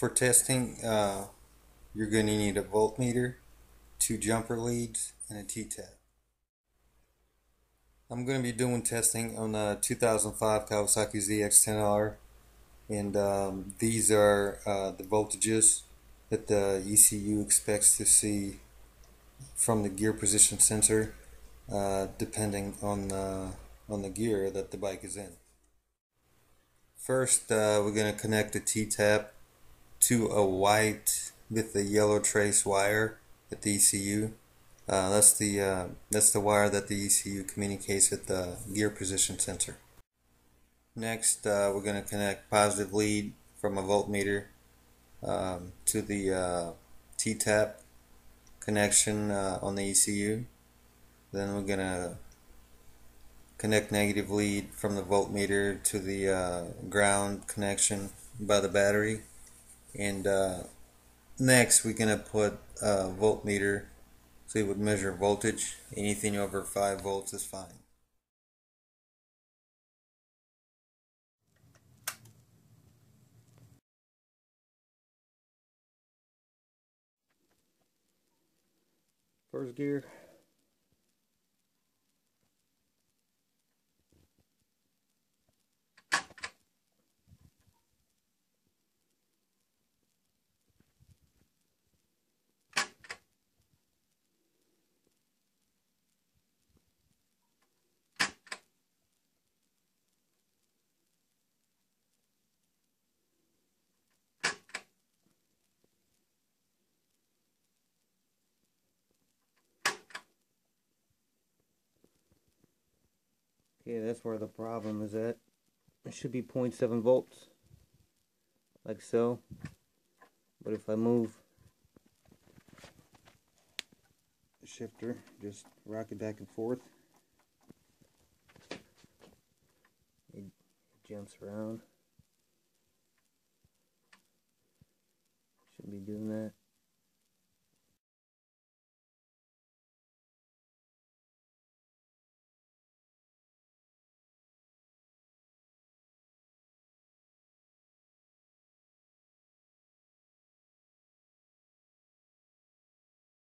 For testing, uh, you're going to need a voltmeter, two jumper leads, and a T-tap. I'm going to be doing testing on the 2005 Kawasaki ZX-10R and um, these are uh, the voltages that the ECU expects to see from the gear position sensor uh, depending on the, on the gear that the bike is in. First uh, we're going to connect the T-tap to a white with a yellow trace wire at the ECU. Uh, that's the uh, that's the wire that the ECU communicates with the gear position sensor. Next, uh, we're going to connect positive lead from a voltmeter um, to the uh, T-tap connection uh, on the ECU. Then we're going to connect negative lead from the voltmeter to the uh, ground connection by the battery. And uh, next, we're going to put a voltmeter so it would measure voltage. Anything over 5 volts is fine. First gear. Okay, that's where the problem is at. It should be 0.7 volts, like so. But if I move the shifter, just rock it back and forth, it jumps around. Should be doing that.